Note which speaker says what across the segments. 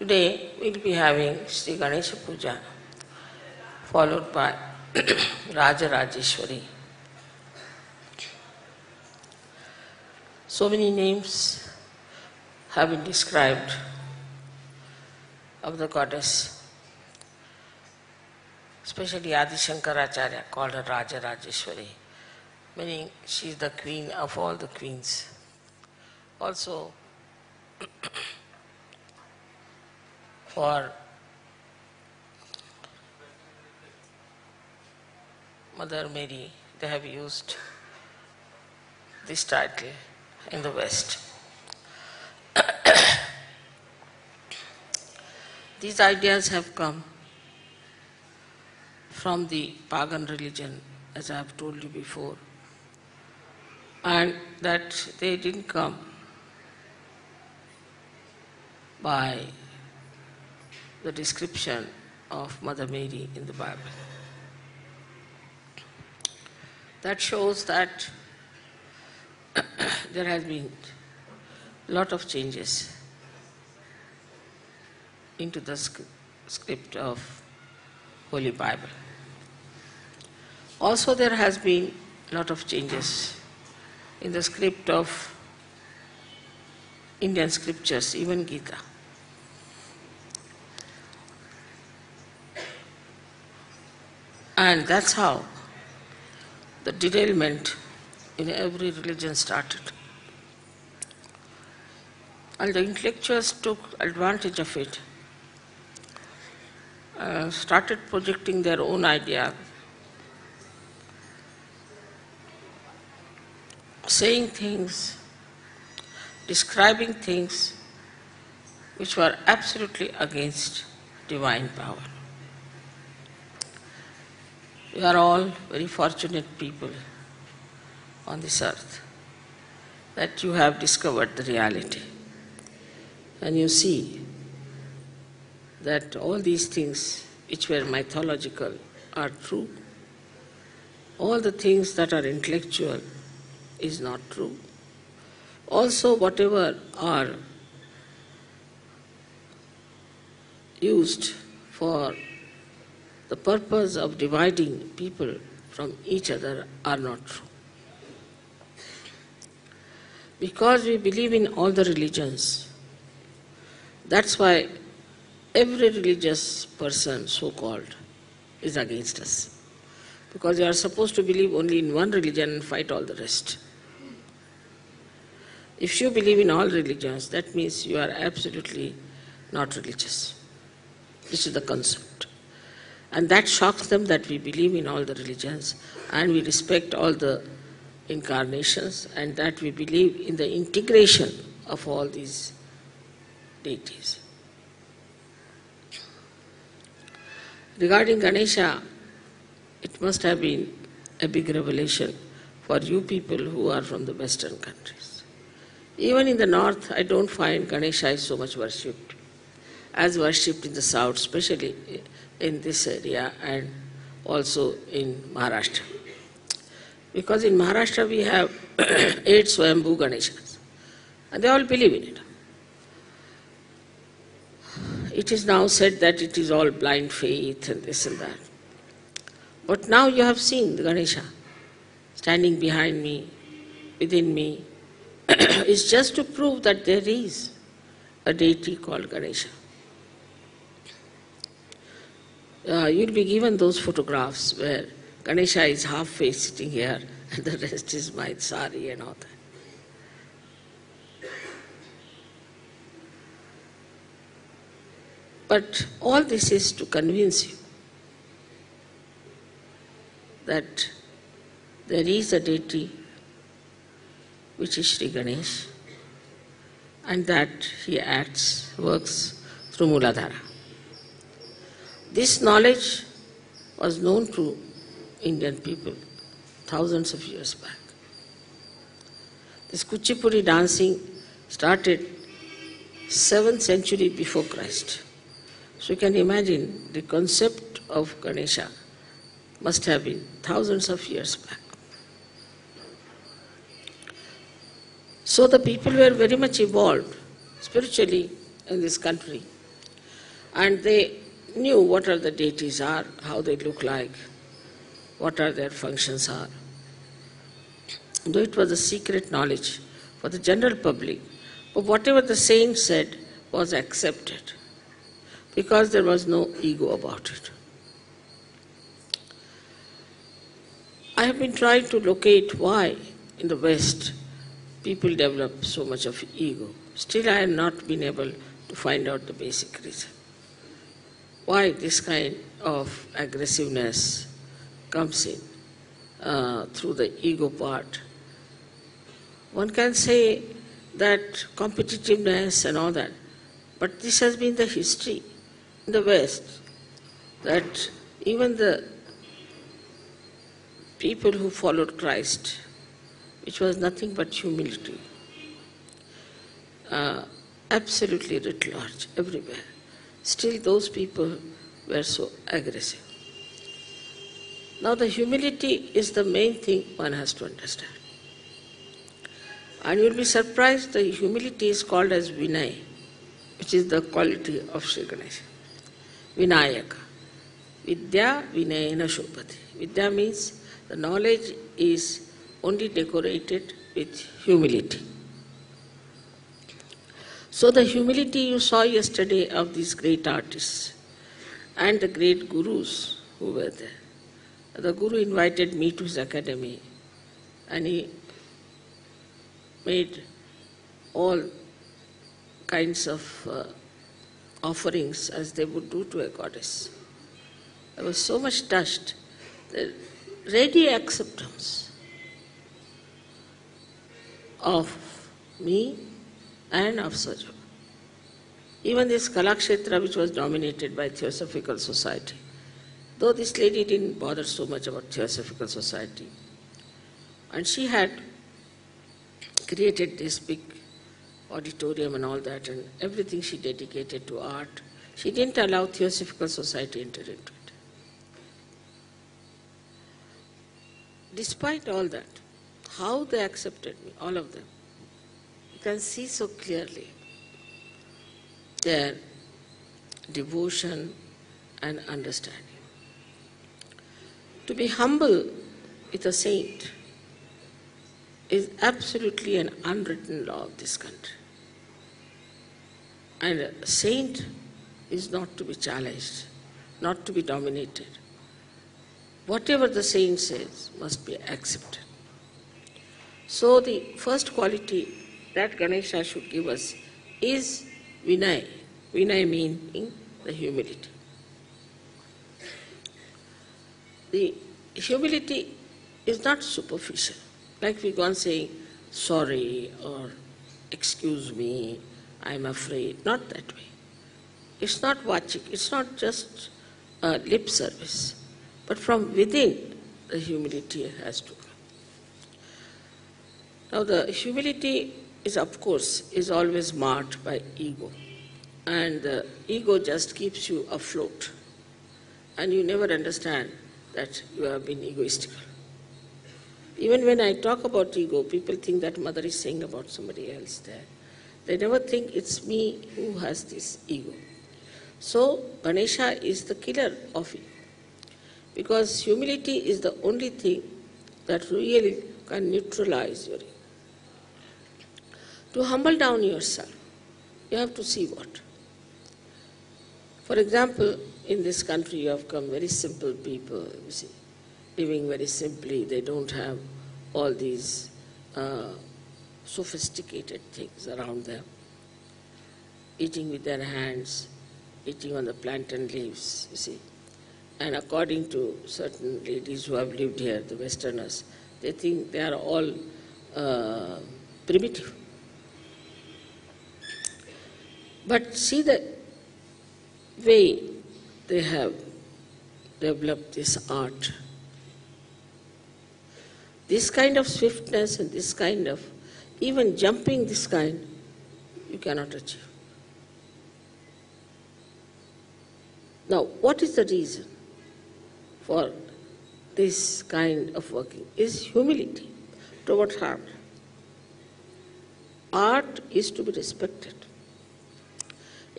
Speaker 1: Today we'll be having Sri Ganesha Puja followed by Raja Rajeshwari. So many names have been described of the goddess, especially Adi Shankaracharya called her Raja Rajeshwari, meaning she is the queen of all the queens. Also, for Mother Mary, they have used this title in the West. These ideas have come from the pagan religion, as I have told you before, and that they didn't come by the description of Mother Mary in the Bible. That shows that there has been a lot of changes into the script of Holy Bible. Also there has been a lot of changes in the script of Indian scriptures, even Gita. And that's how the derailment in every religion started. And the intellectuals took advantage of it, uh, started projecting their own idea, saying things, describing things which were absolutely against divine power. We are all very fortunate people on this earth that you have discovered the reality. And you see that all these things which were mythological are true. All the things that are intellectual is not true. Also, whatever are used for the purpose of dividing people from each other are not true. Because we believe in all the religions, that's why every religious person, so called, is against us. Because you are supposed to believe only in one religion and fight all the rest. If you believe in all religions, that means you are absolutely not religious. This is the concept. And that shocks them that we believe in all the religions and we respect all the incarnations and that we believe in the integration of all these deities. Regarding Ganesha, it must have been a big revelation for you people who are from the western countries. Even in the north, I don't find Ganesha is so much worshipped as worshipped in the south, especially in this area and also in Maharashtra. Because in Maharashtra we have eight Swayambhu Ganeshas and they all believe in it. It is now said that it is all blind faith and this and that. But now you have seen the Ganesha standing behind me, within me. it's just to prove that there is a deity called Ganesha uh, you'll be given those photographs where Ganesha is half face sitting here and the rest is my sari and all that. But all this is to convince you that there is a deity which is Sri Ganesh and that he acts, works through Muladhara. This knowledge was known to Indian people thousands of years back. This Kuchipudi dancing started 7th century before Christ. So you can imagine the concept of Ganesha must have been thousands of years back. So the people were very much evolved spiritually in this country And they knew what are the deities are, how they look like, what are their functions are. Though it was a secret knowledge for the general public, but whatever the saint said was accepted because there was no ego about it. I have been trying to locate why in the West people develop so much of ego. Still, I have not been able to find out the basic reason. Why this kind of aggressiveness comes in uh, through the ego part. One can say that competitiveness and all that, but this has been the history in the West that even the people who followed Christ, which was nothing but humility, uh, absolutely writ large, everywhere, still those people were so aggressive. Now, the humility is the main thing one has to understand. And you'll be surprised the humility is called as Vinay, which is the quality of Sri Ganesha. Vinayaka. Vidya Vinayana Shobhati. Vidya means the knowledge is only decorated with humility. So the humility you saw yesterday of these great artists and the great gurus who were there. The guru invited me to his academy and he made all kinds of uh, offerings as they would do to a goddess. I was so much touched. The ready acceptance of me and of Sajo. Even this Kalakshetra, which was dominated by Theosophical Society, though this lady didn't bother so much about Theosophical Society, and she had created this big auditorium and all that, and everything she dedicated to art. She didn't allow Theosophical Society enter into it. Despite all that, how they accepted me, all of them, can see so clearly their devotion and understanding. To be humble with a saint is absolutely an unwritten law of this country. And a saint is not to be challenged, not to be dominated. Whatever the saint says must be accepted. So the first quality that Ganesha should give us is Vinay. Vinay meaning the humility. The humility is not superficial. Like we go on saying, sorry or excuse me, I'm afraid. Not that way. It's not watching, it's not just uh, lip service, but from within the humility has to come. Now the humility is of course is always marked by ego. And the ego just keeps you afloat. And you never understand that you have been egoistical. Even when I talk about ego, people think that mother is saying about somebody else there. They never think it's me who has this ego. So Ganesha is the killer of ego. Because humility is the only thing that really can neutralize your ego. To humble down yourself, you have to see what? For example, in this country you have come very simple people, you see, living very simply. They don't have all these uh, sophisticated things around them. Eating with their hands, eating on the plantain leaves, you see. And according to certain ladies who have lived here, the Westerners, they think they are all uh, primitive. But see the way they have developed this art. This kind of swiftness and this kind of, even jumping this kind, you cannot achieve. Now, what is the reason for this kind of working? Is humility towards art. Art is to be respected.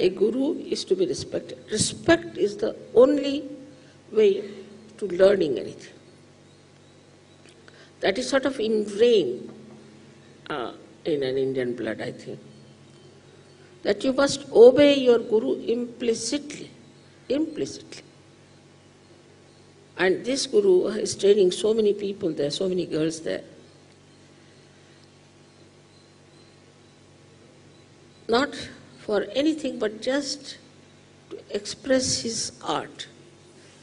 Speaker 1: A guru is to be respected. Respect is the only way to learning anything. That is sort of ingrained uh, in an Indian blood, I think. That you must obey your guru implicitly. Implicitly. And this guru is training so many people there, so many girls there. Not for anything but just to express his art.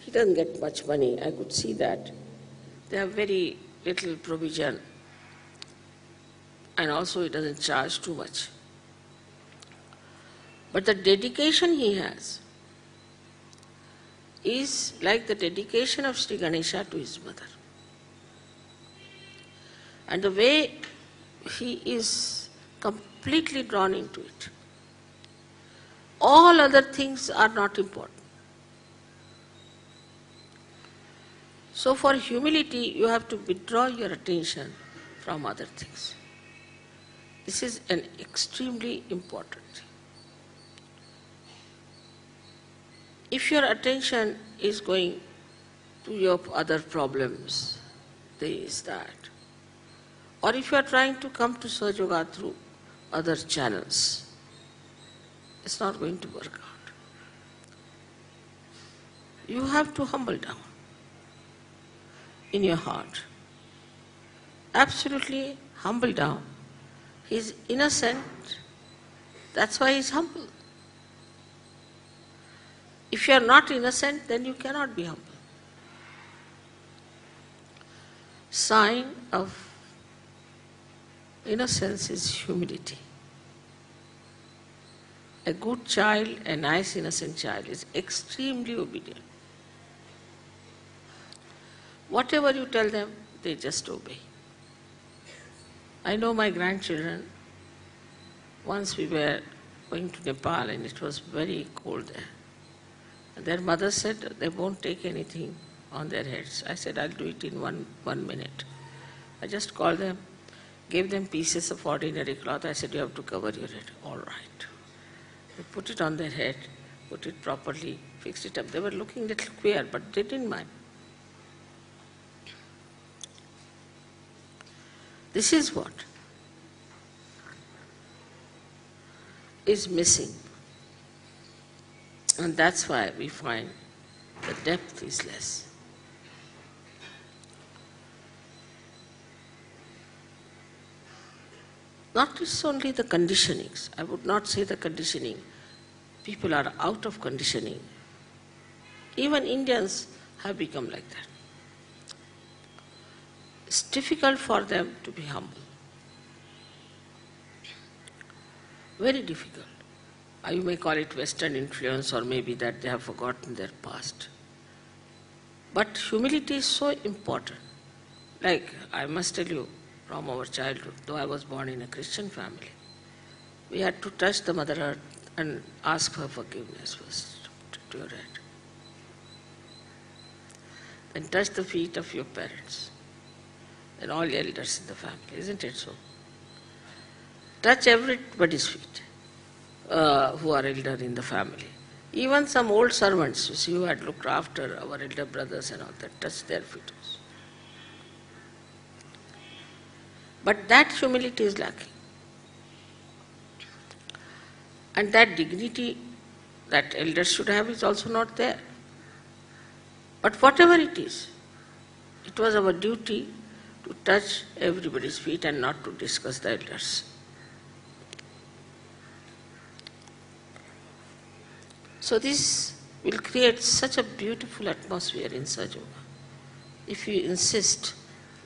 Speaker 1: He doesn't get much money, I could see that. They have very little provision and also he doesn't charge too much. But the dedication he has is like the dedication of Sri Ganesha to his mother. And the way he is completely drawn into it. All other things are not important. So, for humility, you have to withdraw your attention from other things. This is an extremely important thing. If your attention is going to your other problems, this, that, or if you are trying to come to Sahaja Yoga through other channels, it's not going to work out. You have to humble down in your heart. Absolutely humble down. He's innocent, that's why he's humble. If you are not innocent, then you cannot be humble. Sign of innocence is humility. A good child, a nice innocent child, is extremely obedient. Whatever you tell them, they just obey. I know my grandchildren, once we were going to Nepal and it was very cold there. And their mother said they won't take anything on their heads. I said, I'll do it in one, one minute. I just called them, gave them pieces of ordinary cloth. I said, you have to cover your head. All right. They put it on their head, put it properly, fixed it up. They were looking a little queer, but they didn't mind. This is what is missing. And that's why we find the depth is less. Not just only the conditionings, I would not say the conditioning. People are out of conditioning. Even Indians have become like that. It's difficult for them to be humble. Very difficult. Uh, you may call it Western influence or maybe that they have forgotten their past. But humility is so important. Like I must tell you, from our childhood, though I was born in a Christian family, we had to touch the Mother Earth and ask for forgiveness first to your head. Then touch the feet of your parents and all elders in the family, isn't it so? Touch everybody's feet uh, who are elder in the family. Even some old servants, you see, who had looked after our elder brothers and all that, touch their feet. But that humility is lacking. And that dignity that elders should have is also not there. But whatever it is, it was our duty to touch everybody's feet and not to discuss the elders. So this will create such a beautiful atmosphere in Sahaja Yoga. If you insist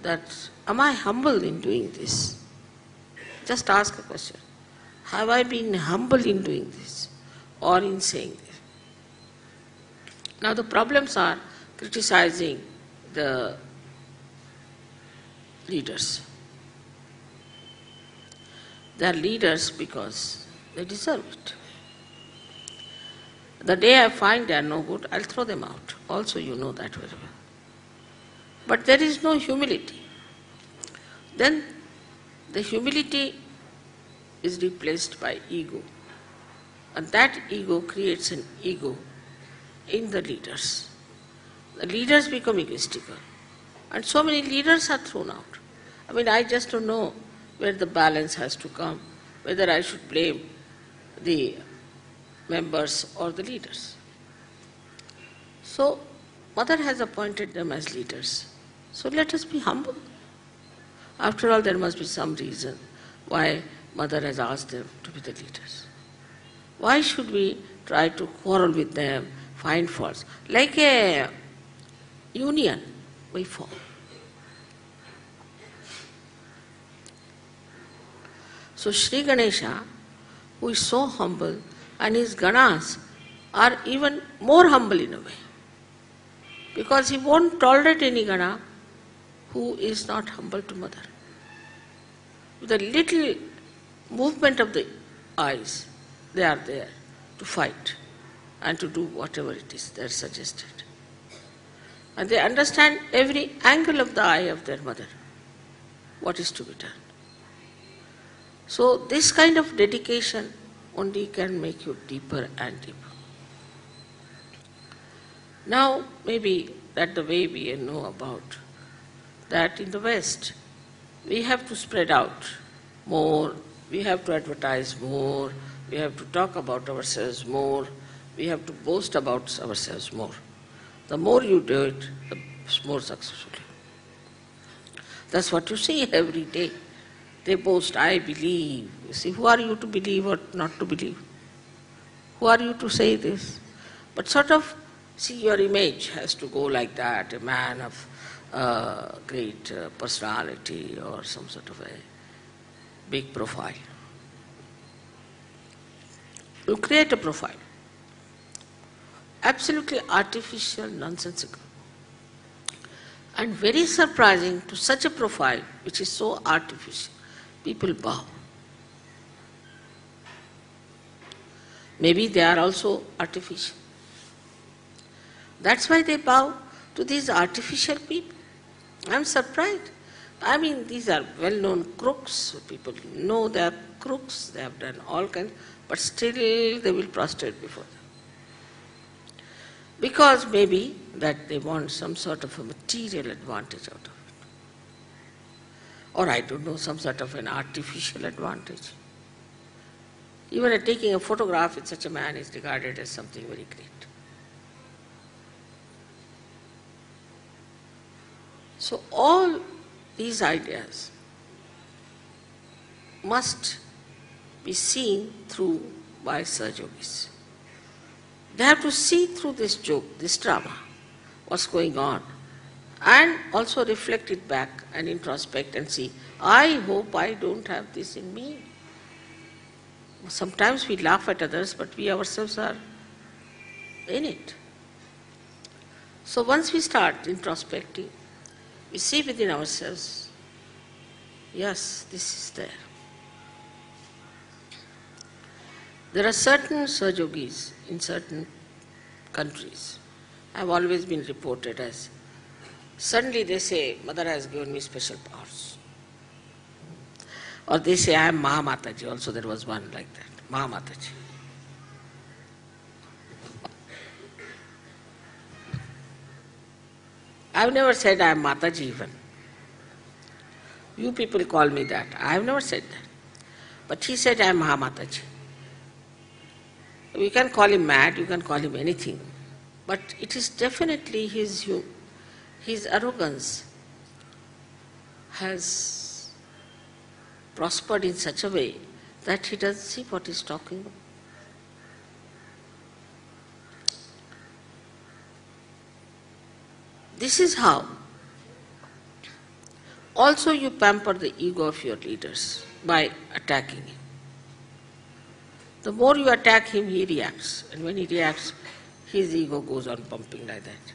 Speaker 1: that, am I humble in doing this? Just ask a question. Have I been humble in doing this or in saying this? Now the problems are criticizing the leaders. They are leaders because they deserve it. The day I find they are no good, I'll throw them out. Also, you know that very well. But there is no humility. Then the humility is replaced by ego. And that ego creates an ego in the leaders. The leaders become egoistical. And so many leaders are thrown out. I mean, I just don't know where the balance has to come, whether I should blame the members or the leaders. So, Mother has appointed them as leaders. So let us be humble. After all, there must be some reason why Mother has asked them to be the leaders. Why should we try to quarrel with them, find faults? Like a union, we form. So Sri Ganesha, who is so humble, and his Ganas are even more humble in a way. Because he won't tolerate any Gana who is not humble to mother. With a little movement of the eyes, they are there to fight and to do whatever it is they are suggested. And they understand every angle of the eye of their mother, what is to be done. So this kind of dedication only can make you deeper and deeper. Now maybe that the way we know about that in the West, we have to spread out more, we have to advertise more, we have to talk about ourselves more, we have to boast about ourselves more. The more you do it, the more successfully. That's what you see every day. They boast, I believe. You see, who are you to believe or not to believe? Who are you to say this? But sort of, see, your image has to go like that, a man of great uh, personality or some sort of a big profile. You create a profile. Absolutely artificial, nonsensical. And very surprising to such a profile, which is so artificial, people bow. Maybe they are also artificial. That's why they bow to these artificial people. I'm surprised. I mean, these are well-known crooks. People know they are crooks. They have done all kinds, but still they will prostrate before them. Because maybe that they want some sort of a material advantage out of it. Or I don't know, some sort of an artificial advantage. Even taking a photograph with such a man is regarded as something very great. So all these ideas must be seen through by Sahajogis. They have to see through this joke, this drama, what's going on, and also reflect it back and introspect and see, I hope I don't have this in me. Sometimes we laugh at others, but we ourselves are in it. So once we start introspecting, we see within ourselves, yes, this is there. There are certain Sahajogis in certain countries I've always been reported as suddenly they say, Mother has given me special powers. Or they say, I am Mahamataji. Also, there was one like that, Mahamataji. I've never said I am Mataji even. You people call me that. I have never said that. But he said I am Mahamataji. We can call him mad, you can call him anything. But it is definitely his, his arrogance has prospered in such a way that he doesn't see what he's talking about. This is how. Also, you pamper the ego of your leaders by attacking him. The more you attack him, he reacts. And when he reacts, his ego goes on pumping like that.